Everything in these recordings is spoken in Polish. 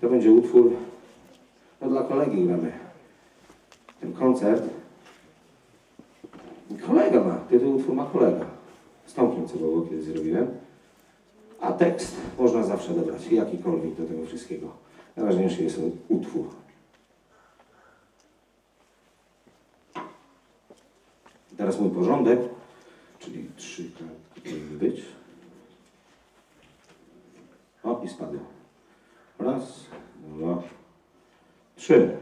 To będzie utwór, no dla kolegi gramy. Ten koncert. Kolega ma, tytuł utwór ma kolega. Z Tomkiem Ceboło kiedyś zrobiłem. A tekst można zawsze dobrać, jakikolwiek do tego wszystkiego. Najważniejszy jest utwór. Teraz mój porządek, czyli trzy kartki powinny być. O, i spadły. Raz, dwa, trzy.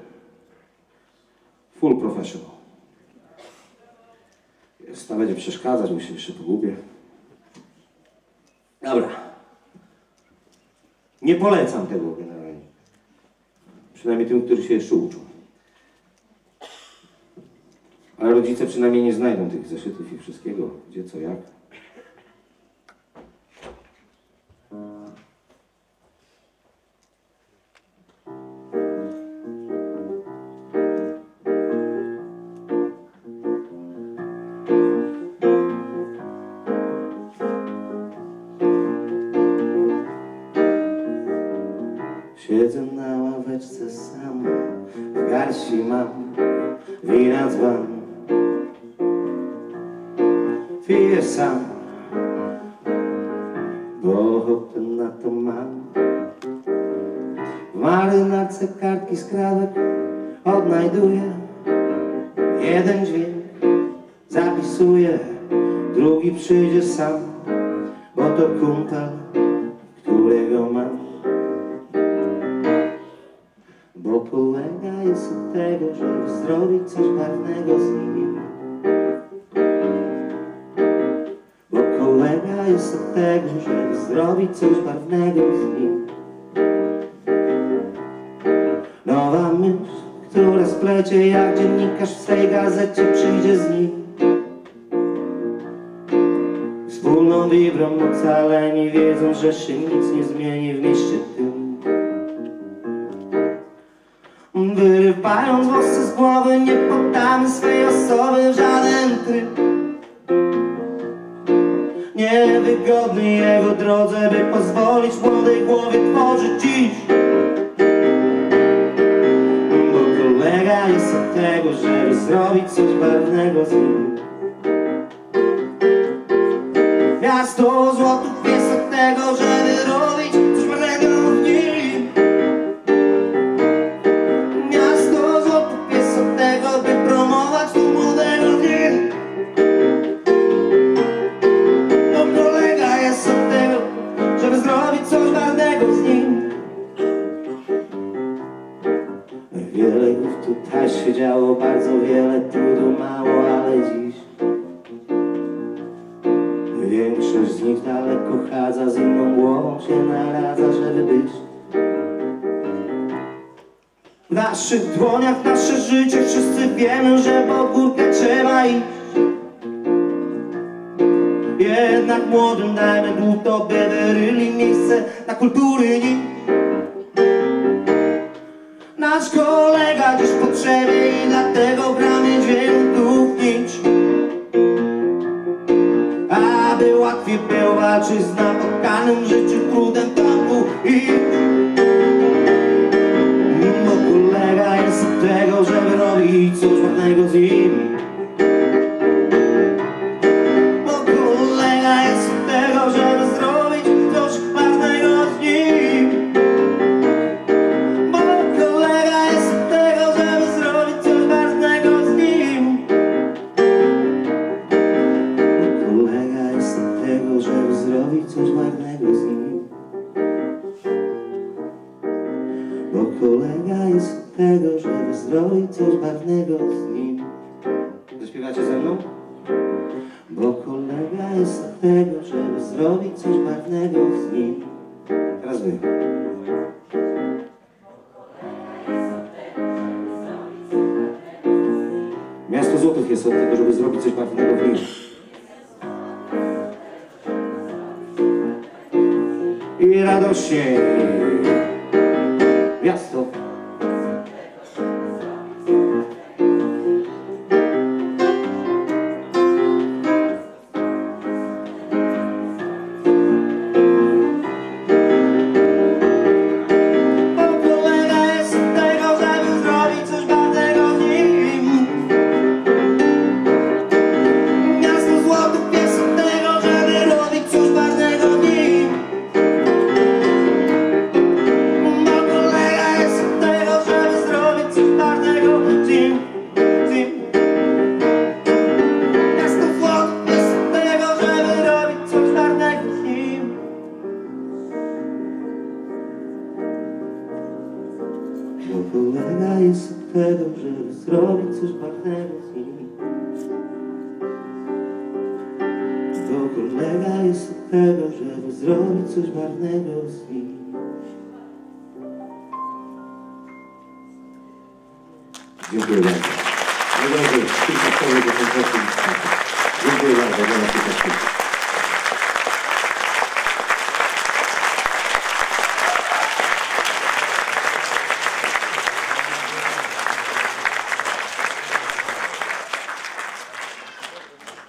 Full professional. Jest, to będzie przeszkadzać, bo się jeszcze pogubię. Dobra. Nie polecam tego generalnie. Przynajmniej tym, którzy się jeszcze uczą. Ale rodzice przynajmniej nie znajdą tych zeszytów i wszystkiego, gdzie, co, jak. Siedzę na ławeczce sam, w garści mam wina dzban. Piję sam, bo ochotę na to mam. W marynarce kartki skrawek odnajduję. Jeden dźwięk zapisuję, drugi przyjdzie sam, bo to kumpel, Jest od tego, żeby zrobić coś barwnego z nim. Bo kolega jest od tego, żeby zrobić coś barwnego z nim. Nowa myśl, która splecie jak dziennikarz w tej gazecie przyjdzie z nim. Wspólną wibrą ocaleni wiedzą, że się nic nie zmieni w mieście tym. Wyrywając włosy z głowy Nie poddamy swej osoby w żaden tryb Niewygodny jego drodze By pozwolić młodej głowie tworzyć dziś Bo kolega jest od tego, żeby zrobić coś barwnego z nim działo, bardzo wiele trudu mało, ale dziś Większość z nich daleko chadza, z inną głową się naradza, żeby być. W naszych dłoniach nasze życie Wszyscy wiemy, że po górkę trzeba iść. Jednak młodym dajmy dłuto by wyryli miejsce na kultury dziś potrzebie i dlatego gramy dźwięków nić Aby łatwiej było walczyć z napotkanym życiu trudem toku i bo kolega jest tego, żeby robić coś ładnego z nim bo kolega jest od tego, żeby zrobić coś barwnego z nim. Zaśpiewacie ze mną? Bo kolega jest od tego, żeby zrobić coś barwnego z nim. Teraz wy. Miasto Złotych jest od tego, żeby zrobić coś barwnego w nim. I radośnie żeby zrobić coś ważnego z nim. Bo kolega jest od tego, żeby zrobić coś ważnego z nim. Dziękuję bardzo. Końca. Dziękuję bardzo